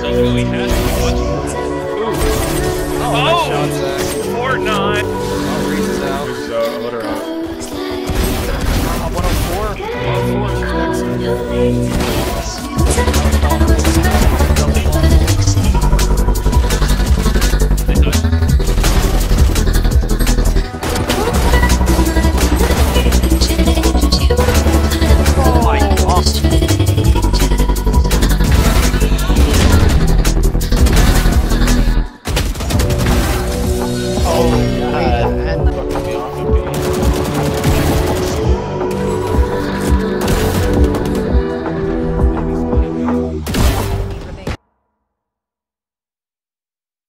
So Louis has to be Ooh. Oh, oh or not. Oh, Reese is out. Reese is out. Let her out. Uh, 104. 104.